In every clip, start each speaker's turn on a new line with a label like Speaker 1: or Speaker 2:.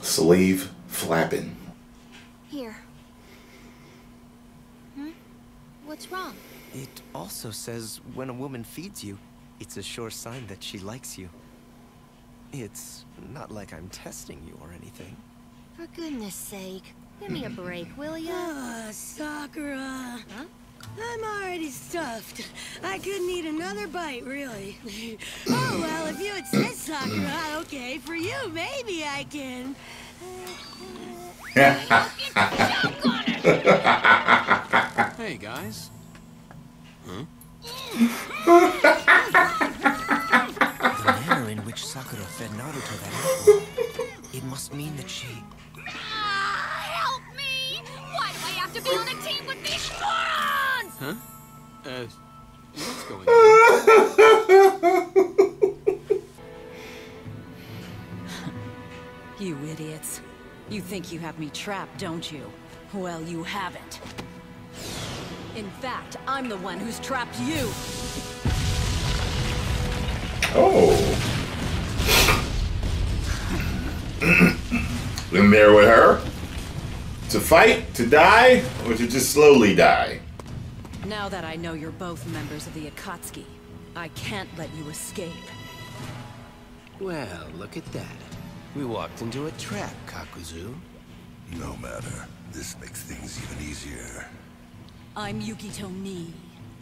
Speaker 1: Sleeve flapping.
Speaker 2: Here. Hmm? What's wrong?
Speaker 3: It also says when a woman feeds you, it's a sure sign that she likes you. It's not like I'm testing you or anything.
Speaker 2: For goodness sake. Give me a break, will ya?
Speaker 4: Ah, Sakura.
Speaker 2: Huh?
Speaker 4: I'm already stuffed. I couldn't eat another bite, really. oh, well, if you had said Sakura, ah, okay, for you, maybe I can.
Speaker 5: Hey, guys.
Speaker 3: The manner in which Sakura fed Naruto that apple, it must mean that she...
Speaker 5: Huh? Uh, what's going on?
Speaker 6: You idiots. You think you have me trapped, don't you? Well, you haven't. In fact, I'm the one who's trapped you.
Speaker 1: Oh. In there with her? To fight? To die? Or to just slowly die?
Speaker 6: Now that I know you're both members of the Akatsuki, I can't let you escape.
Speaker 7: Well, look at that. We walked into a trap, Kakuzu.
Speaker 8: No matter. This makes things even easier.
Speaker 6: I'm Yugito Nii,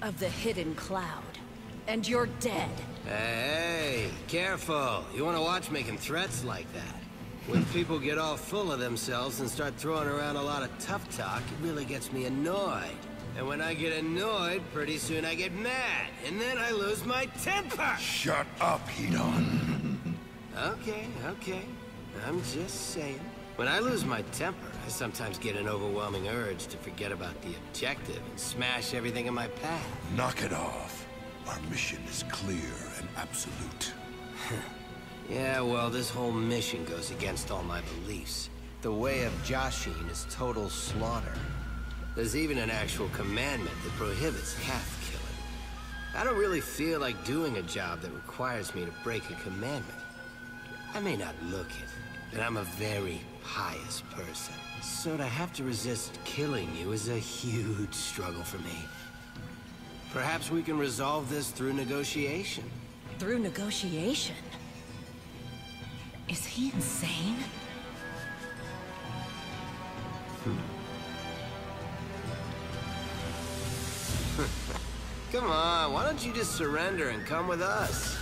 Speaker 6: of the Hidden Cloud. And you're dead.
Speaker 7: Hey, careful. You want to watch making threats like that. When people get all full of themselves and start throwing around a lot of tough talk, it really gets me annoyed. And when I get annoyed, pretty soon I get mad, and then I lose my temper!
Speaker 8: Shut up, Hidan.
Speaker 7: Okay, okay. I'm just saying. When I lose my temper, I sometimes get an overwhelming urge to forget about the objective and smash everything in my path.
Speaker 8: Knock it off. Our mission is clear and absolute.
Speaker 7: Yeah, well, this whole mission goes against all my beliefs. The way of Jashin is total slaughter. There's even an actual commandment that prohibits half-killing. I don't really feel like doing a job that requires me to break a commandment. I may not look it, but I'm a very pious person. So to have to resist killing you is a huge struggle for me. Perhaps we can resolve this through negotiation.
Speaker 6: Through negotiation? Is he insane? Hmm.
Speaker 7: Come on, why don't you just surrender and come with us?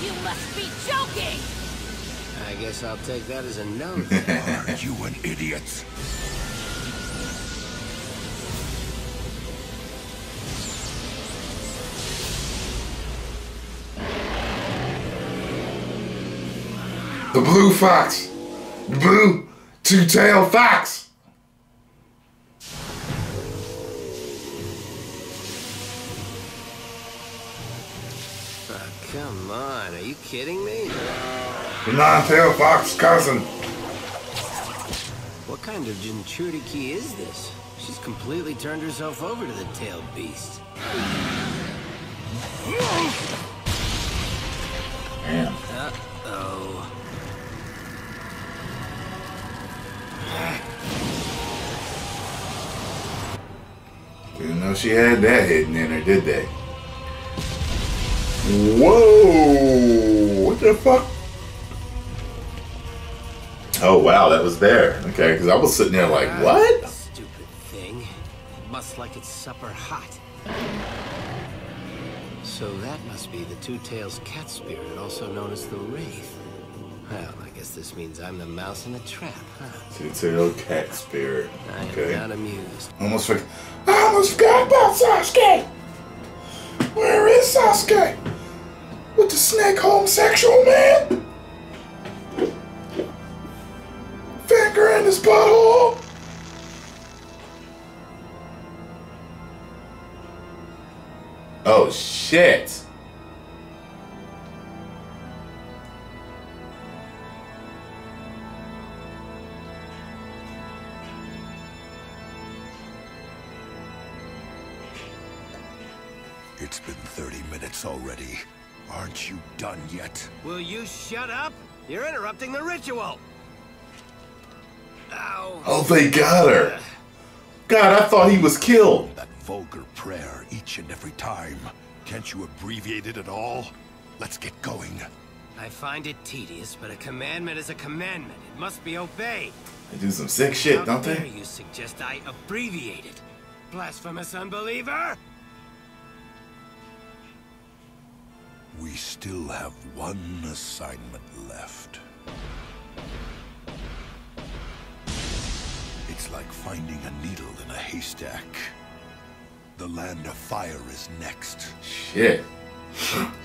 Speaker 9: You must be joking!
Speaker 7: I guess I'll take that as a no then.
Speaker 8: Are you an idiot?
Speaker 1: The blue fox. The blue two-tailed fox.
Speaker 7: Come on, are you kidding me?
Speaker 1: The nine-tailed fox cousin.
Speaker 7: What kind of Jinchuriki is this? She's completely turned herself over to the tailed beast.
Speaker 1: Damn.
Speaker 7: Uh-oh.
Speaker 1: Didn't know she had that hidden in her, did they? Whoa! What the fuck? Oh wow, that was there. Okay, because I was sitting there like,
Speaker 7: Ah,
Speaker 1: what?
Speaker 7: Stupid thing. It must like its supper hot. So that must be the Two-Tails cat spirit, also known as the Wraith. Well, I guess this means I'm the mouse in the trap, huh?
Speaker 1: Two-tailed cat spirit.
Speaker 7: I am not amused.
Speaker 1: Almost forgot. I almost forgot about Sasuke. Where is Sasuke? Snake homosexual man? Finger in his butthole? Oh shit.
Speaker 8: It's been 30 minutes already. Aren't you done yet?
Speaker 7: Will you shut up? You're interrupting the ritual. Ow.
Speaker 1: Oh, they got her. God, I thought he was killed.
Speaker 8: That vulgar prayer each and every time. Can't you abbreviate it at all? Let's get going.
Speaker 7: I find it tedious, but a commandment is a commandment. It must be obeyed.
Speaker 1: They do some sick shit,
Speaker 7: How
Speaker 1: don't they?
Speaker 7: How dare
Speaker 1: they?
Speaker 7: you suggest I abbreviate it? Blasphemous unbeliever!
Speaker 8: We still have one assignment left. It's like finding a needle in a haystack. The Land of Fire is next.
Speaker 1: Shit.